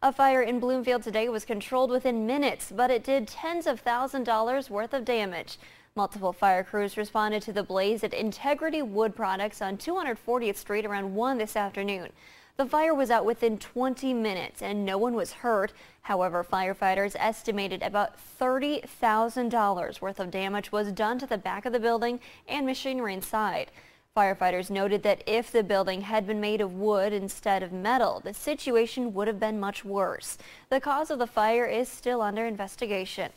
A fire in Bloomfield today was controlled within minutes, but it did tens of thousand dollars worth of damage. Multiple fire crews responded to the blaze at Integrity Wood Products on 240th Street around 1 this afternoon. The fire was out within 20 minutes and no one was hurt. However, firefighters estimated about $30,000 worth of damage was done to the back of the building and machinery inside. Firefighters noted that if the building had been made of wood instead of metal, the situation would have been much worse. The cause of the fire is still under investigation.